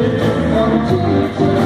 时物种。